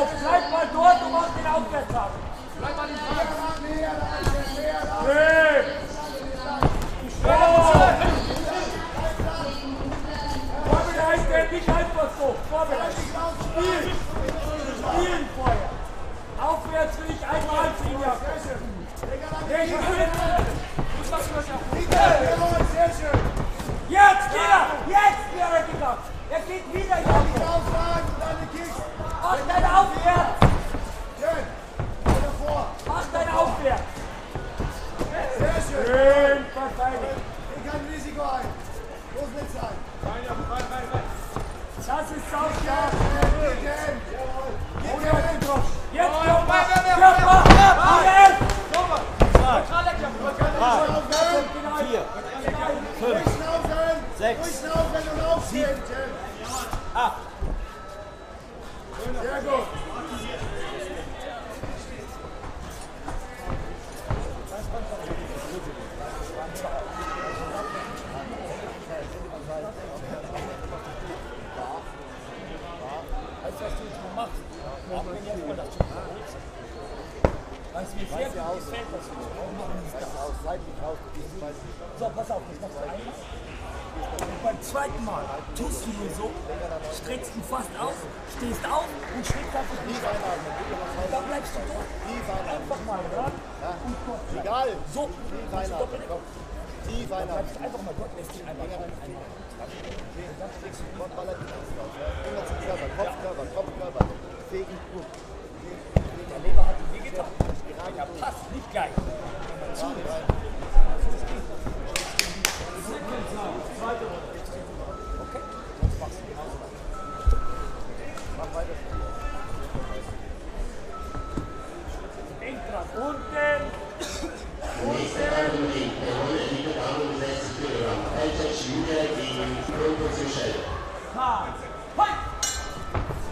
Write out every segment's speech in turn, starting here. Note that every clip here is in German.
Jakob, bleib mal dort und mach den aufwärts ab. Bleib mal nicht Hey! Oh! Vorbereitet, nicht einfach so. Vorbereitet. Spiel. Spielen vorher. Aufwärts will ich einmal ziehen, Jakob. Jetzt, Kira! Jetzt wäre er gegangen. Er geht wieder, Jakob. Das ist saustark. Jetzt, Körper. Körper. Jetzt. Vier, fünf, sechs, sieben, acht. Sehr gut. Jetzt mal das Weißt du, wie sehr gut gefällt das so? So, pass auf, das machst du einmal. Und beim zweiten Mal tust du nur so, streckst du fast auf, stehst auf und streckst einfach nicht auf. Und dann bleibst du dort. Einfach mal ran und dort. Egal. So, Tief einatmen. einatmen. einfach mal dort, lässt dich einfach rein. Und dann streckst du Gott mal die Brust aus. ja. Immer zum Körper. Kopf, Körper, Kopf, Fegen, gut. Der Leber hat dir wehgetan. Ja, passt, nicht geil. Zu. Okay, sonst machst. Mach weiter. Denk dran. Unten. Kategorie, der 169 Kilogramm. Alter Schüler gegen Proto Seychelles. Ha. Hoi. Nächster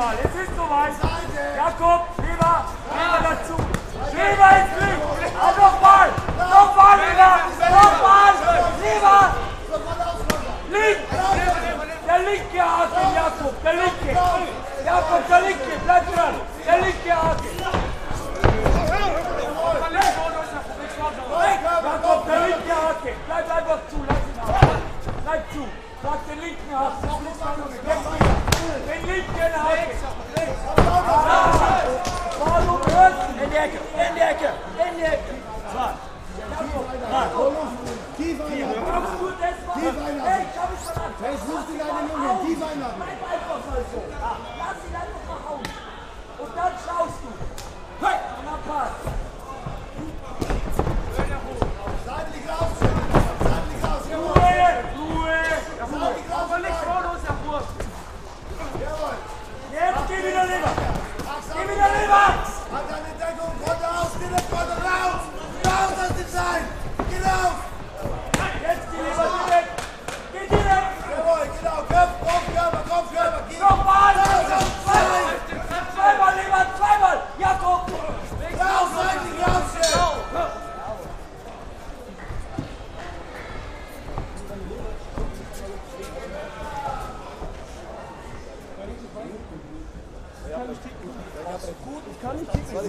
mal. Es ist soweit. Jakob, Leber, Leber dazu. Leber ins Glück. Ah, nochmal. Nochmal, Leber. Nochmal. Ausrunden. Link. Der linke Haken, Jakob. Der linke. Jakob, der linke. Bleib dran. Der linke Haken. Jakob, der linke Haken. Bleib einfach zu. Lass ihn aus. Bleib zu. Sag den linken Haken. Das mal? Tief einatmen. Hey, ich hab es schon an. Jetzt musst du deine Lunge tief einatmen. Bleib einfach mal so.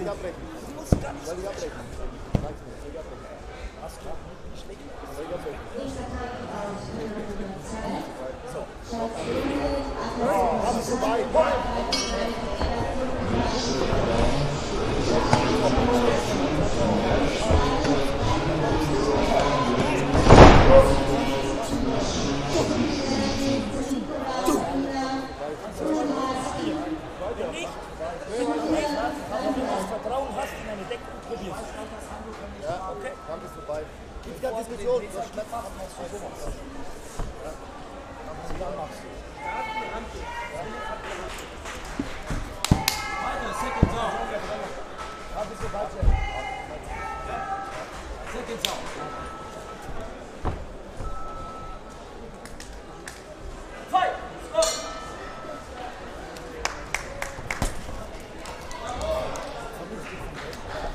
Valida a break. Valida. Ja, okay. Kampf ist vorbei. Gibt keine Diskussion. Das schmeckt nach dem Dann machst du. Second zone. Ein bisschen weiter. Second. Fight! Stop! Weißt du, was ich meine?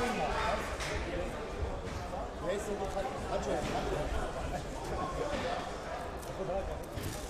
Thank you.